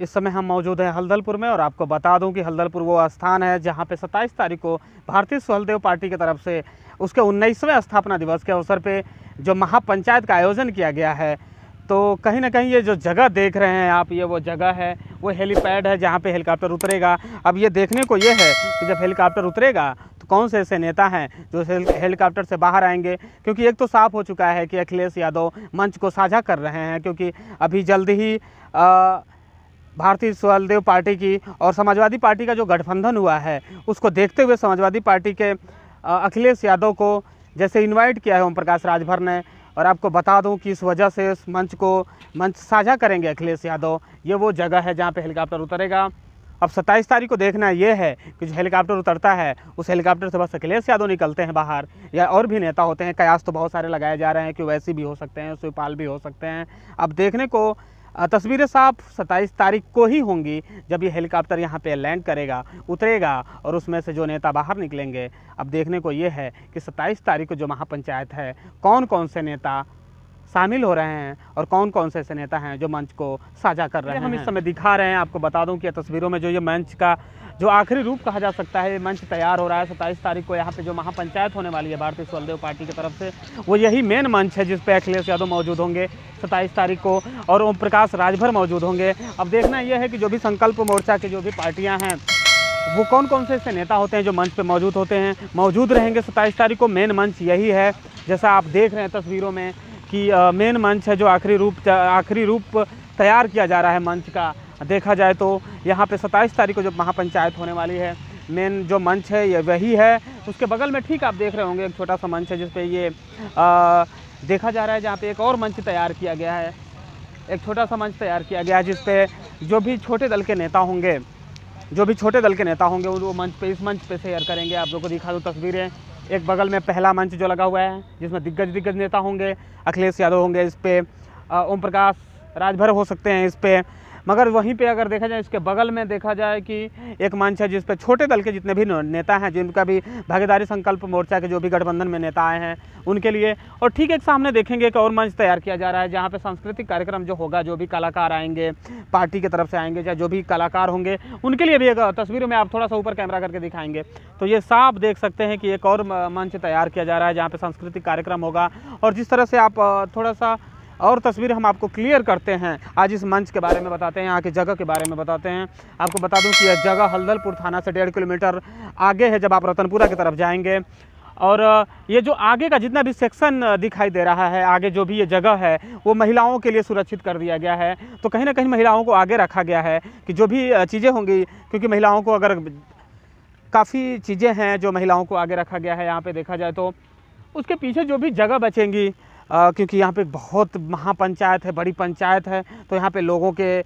इस समय हम मौजूद हैं हल्दलपुर में और आपको बता दूँ कि हल्दलपुर वो स्थान है जहाँ पे 27 तारीख को भारतीय सुहलदेव पार्टी की तरफ़ से उसके 19वें स्थापना दिवस के अवसर पे जो महापंचायत का आयोजन किया गया है। तो कहीं ना कहीं ये जो जगह देख रहे हैं आप ये वो जगह है वो हेलीपैड है जहाँ पर हेलीकॉप्टर उतरेगा। अब ये देखने को ये है कि जब हेलीकॉप्टर उतरेगा तो कौन से ऐसे नेता हैं जो हेलीकॉप्टर से बाहर आएँगे? क्योंकि एक तो साफ़ हो चुका है कि अखिलेश यादव मंच को साझा कर रहे हैं क्योंकि अभी जल्द ही आ, भारतीय सुहलदेव पार्टी की और समाजवादी पार्टी का जो गठबंधन हुआ है, उसको देखते हुए समाजवादी पार्टी के अखिलेश यादव को जैसे इनवाइट किया है ओम प्रकाश राजभर ने, और आपको बता दूँ कि इस वजह से इस मंच को, मंच साझा करेंगे अखिलेश यादव। ये वो जगह है जहाँ पे हेलीकॉप्टर उतरेगा। अब 27 तारीख को देखना ये है कि जो हेलीकॉप्टर उतरता है, उस हेलीकॉप्टर से बस अखिलेश यादव निकलते हैं बाहर। या और भी नेता होते हैं, कयास तो बहुत सारे लगाए जा रहे हैं कि वैसी भी हो सकते हैं, शिवपाल भी हो सकते हैं। अब देखने को तस्वीरें साफ़ सत्ताईस तारीख को ही होंगी जब ये हेलीकॉप्टर यहाँ पे लैंड करेगा, उतरेगा और उसमें से जो नेता बाहर निकलेंगे। अब देखने को ये है कि सत्ताईस तारीख को जो महापंचायत है कौन कौन से नेता शामिल हो रहे हैं और कौन कौन से ऐसे नेता हैं जो मंच को साझा कर रहे हैं हम इस समय दिखा रहे हैं आपको बता दूँ कि तस्वीरों में जो ये मंच का जो आखिरी रूप कहा जा सकता है ये मंच तैयार हो रहा है। सत्ताईस तारीख को यहाँ पे जो महापंचायत होने वाली है भारतीय सुलदेव पार्टी की तरफ़ से वो यही मेन मंच है जिस पे अखिलेश यादव मौजूद होंगे सत्ताईस तारीख को और ओम प्रकाश राजभर मौजूद होंगे। अब देखना यह है कि जो भी संकल्प मोर्चा की जो भी पार्टियाँ हैं वो कौन कौन से ऐसे नेता होते हैं जो मंच पे मौजूद होते हैं? मौजूद रहेंगे सत्ताईस तारीख को मेन मंच यही है। जैसा आप देख रहे हैं तस्वीरों में कि मेन मंच है जो आखिरी रूप आखिरी रूप तैयार किया जा रहा है मंच का। देखा जाए तो यहाँ पे सत्ताईस तारीख को जो महापंचायत होने वाली है मेन जो मंच है ये वही है। उसके बगल में ठीक आप देख रहे होंगे एक छोटा सा मंच है जिसपे ये आ, देखा जा रहा है जहाँ पे एक और मंच तैयार किया गया है। एक छोटा सा मंच तैयार किया गया है जिसपे जो भी छोटे दल के नेता होंगे जो भी छोटे दल के नेता होंगे वो मंच पे इस मंच पे शेयर करेंगे। आप लोग को दिखा दो तस्वीरें। एक बगल में पहला मंच जो लगा हुआ है, जिसमें दिग्गज दिग्गज नेता होंगे, अखिलेश यादव होंगे इस पर ओम प्रकाश राजभर हो सकते हैं इस पर मगर वहीं पे अगर देखा जाए, इसके बगल में देखा जाए कि एक मंच है जिस पे छोटे दल के जितने भी नेता हैं, जिनका भी भागीदारी संकल्प मोर्चा के जो भी गठबंधन में नेता आए हैं, उनके लिए। और ठीक एक सामने देखेंगे एक और मंच तैयार किया जा रहा है, जहाँ पर सांस्कृतिक कार्यक्रम जो होगा, जो भी कलाकार आएँगे, पार्टी की तरफ़ से आएँगे चाहे जो भी कलाकार होंगे, उनके लिए भी एक तस्वीरों में आप थोड़ा सा ऊपर कैमरा करके दिखाएँगे। तो ये साफ़ देख सकते हैं कि एक और मंच तैयार किया जा रहा है, जहाँ पर सांस्कृतिक कार्यक्रम होगा। और जिस तरह से आप थोड़ा सा और तस्वीर हम आपको क्लियर करते हैं। आज इस मंच के बारे में बताते हैं, यहाँ की जगह के बारे में बताते हैं। आपको बता दूँ कि यह जगह हल्दलपुर थाना से डेढ़ किलोमीटर आगे है, जब आप रतनपुरा की तरफ़ जाएँगे। और ये जो आगे का जितना भी सेक्शन दिखाई दे रहा है, आगे जो भी ये जगह है, वो महिलाओं के लिए सुरक्षित कर दिया गया है। तो कहीं ना कहीं महिलाओं को आगे रखा गया है कि जो भी चीज़ें होंगी, क्योंकि महिलाओं को अगर काफ़ी चीज़ें हैं जो महिलाओं को आगे रखा गया है, यहाँ पे देखा जाए तो। उसके पीछे जो भी जगह बचेंगी क्योंकि यहाँ पे बहुत महापंचायत है, बड़ी पंचायत है तो यहाँ पे लोगों के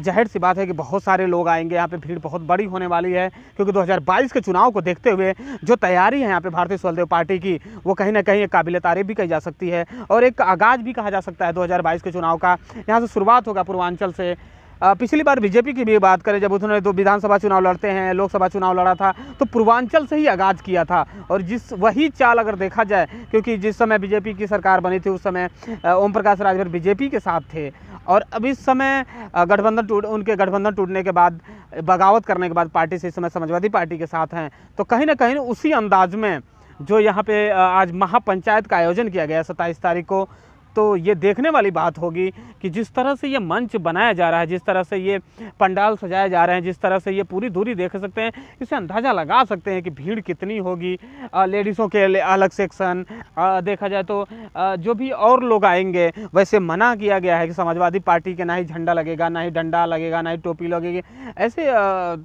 जहर सी बात है कि बहुत सारे लोग आएँगे, यहाँ पे भीड़ बहुत बड़ी होने वाली है, क्योंकि 2022 के चुनाव को देखते हुए जो तैयारी है यहाँ पे भारतीय स्वलदेव पार्टी की, वो कहीं ना कहीं एक काबिल तारीफ़ भी कही जा सकती है और एक आगाज़ भी कहा जा सकता है दो हज़ार बाईस के चुनाव का। यहाँ से शुरुआत होगा पूर्वांचल से। पिछली बार बीजेपी की भी बात करें, जब उन्होंने तो विधानसभा चुनाव लड़ते हैं, लोकसभा चुनाव लड़ा था तो पूर्वांचल से ही आगाज़ किया था। और जिस, वही चाल अगर देखा जाए, क्योंकि जिस समय बीजेपी की सरकार बनी थी, उस समय ओम प्रकाश राजभर बीजेपी के साथ थे। और अब इस समय गठबंधन टूट, उनके गठबंधन टूटने के बाद, बगावत करने के बाद पार्टी से इस समय समाजवादी पार्टी के साथ हैं। तो कहीं ना कहीं उसी अंदाज में, जो यहाँ पे आज महापंचायत का आयोजन किया गया, सत्ताईस तारीख को तो ये देखने वाली बात होगी कि जिस तरह से ये मंच बनाया जा रहा है जिस तरह से ये पंडाल सजाए जा रहे हैं जिस तरह से ये पूरी दूरी देख सकते हैं इससे अंदाज़ा लगा सकते हैं कि भीड़ कितनी होगी। लेडीज़ों के अलग सेक्शन देखा जाए तो आ, जो भी और लोग आएँगे वैसे मना किया गया है कि समाजवादी पार्टी के ना ही झंडा लगेगा ना ही डंडा लगेगा ना ही टोपी लगेगी। ऐसे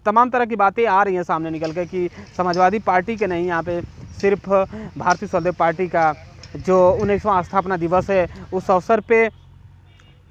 तमाम तरह की बातें आ रही हैं सामने निकल के कि समाजवादी पार्टी के नहीं यहाँ पे सिर्फ़ भारतीय स्वदेव पार्टी का जो उन्नीसवां स्थापना दिवस है, उस अवसर पे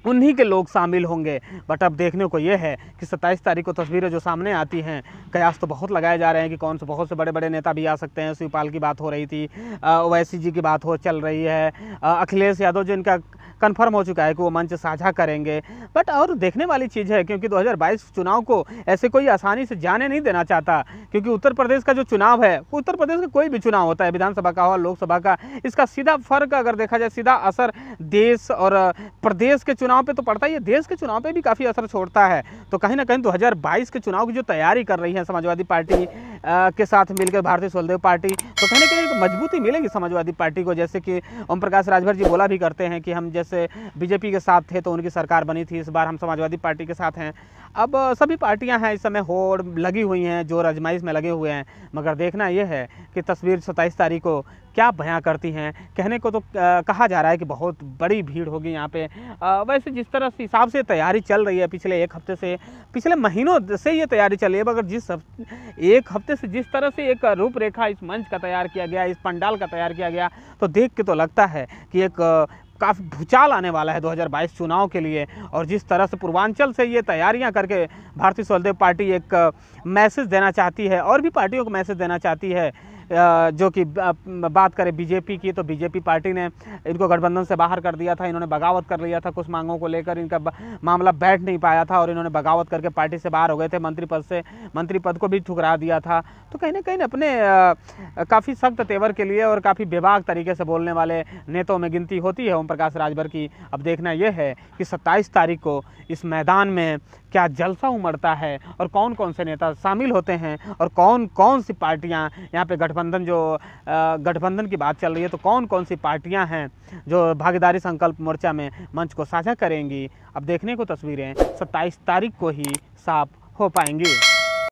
उन्हीं के लोग शामिल होंगे। बट अब देखने को ये है कि 27 तारीख को तस्वीरें जो सामने आती हैं, कयास तो बहुत लगाए जा रहे हैं कि कौन से, बहुत से बड़े बड़े नेता भी आ सकते हैं। शिवपाल की बात हो रही थी ओवैसी जी की बात हो, चल रही है। अखिलेश यादव जो इनका कन्फर्म हो चुका है कि वो मंच साझा करेंगे। बट और देखने वाली चीज़ है, क्योंकि 2022 चुनाव को ऐसे कोई आसानी से जाने नहीं देना चाहता, क्योंकि उत्तर प्रदेश का जो चुनाव है उत्तर प्रदेश का कोई भी चुनाव होता है, विधानसभा का हो, लोकसभा का, इसका सीधा फ़र्क अगर देखा जाए, सीधा असर देश और प्रदेश के चुनाव पे तो पड़ता ही है, देश के चुनाव पे भी काफ़ी असर छोड़ता है। तो कहीं ना कहीं 2022 के चुनाव की जो तैयारी कर रही है समाजवादी पार्टी के साथ मिलकर भारतीय सुलदेव पार्टी तो कहीं ना कहीं एक मजबूती मिलेगी समाजवादी पार्टी को, जैसे कि ओम प्रकाश राजभर जी बोला भी करते हैं कि हम जैसे बीजेपी के साथ थे तो उनकी सरकार बनी थी, इस बार हम समाजवादी पार्टी के साथ हैं। अब सभी पार्टियाँ हैं, इस समय होड़ लगी हुई हैं, जो आजमाइश में लगे हुए हैं। मगर देखना यह है कि तस्वीर सत्ताईस तारीख को क्या बयां करती हैं। कहने को तो कहा जा रहा है कि बहुत बड़ी भीड़ होगी यहाँ पे। वैसे जिस तरह से हिसाब से तैयारी चल रही है पिछले एक हफ़्ते से, पिछले महीनों से ये तैयारी चल रही है, मगर जिस एक हफ़्ते से जिस तरह से एक रूपरेखा इस मंच का तैयार किया गया, इस पंडाल का तैयार किया गया तो देख के तो लगता है कि एक काफ़ी भूचाल आने वाला है 2022 चुनाव के लिए। और जिस तरह से पूर्वांचल से ये तैयारियाँ करके भारतीय स्वदेव पार्टी एक मैसेज देना चाहती है, और भी पार्टियों को मैसेज देना चाहती है जो कि बात करें बीजेपी की तो बीजेपी पार्टी ने इनको गठबंधन से बाहर कर दिया था, इन्होंने बगावत कर लिया था कुछ मांगों को लेकर, इनका मामला बैठ नहीं पाया था और इन्होंने बगावत करके पार्टी से बाहर हो गए थे, मंत्री पद से, मंत्री पद को भी ठुकरा दिया था। तो कहीं ना कहीं अपने काफ़ी सख्त तेवर के लिए और काफ़ी बेबाक तरीके से बोलने वाले नेताओं में गिनती होती है ओम प्रकाश राजभर की। अब देखना यह है कि सत्ताईस तारीख को इस मैदान में क्या जलसा उमड़ता है और कौन कौन से नेता शामिल होते हैं और कौन कौन सी पार्टियाँ यहाँ पे गठबंधन जो गठबंधन की बात चल रही है तो कौन कौन सी पार्टियाँ हैं जो भागीदारी संकल्प मोर्चा में मंच को साझा करेंगी? अब देखने को तस्वीरें 27 तारीख को ही साफ़ हो पाएँगी।